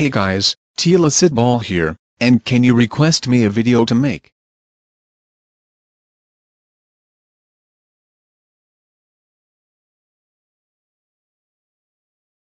Hey guys, Tila Sidball here, and can you request me a video to make?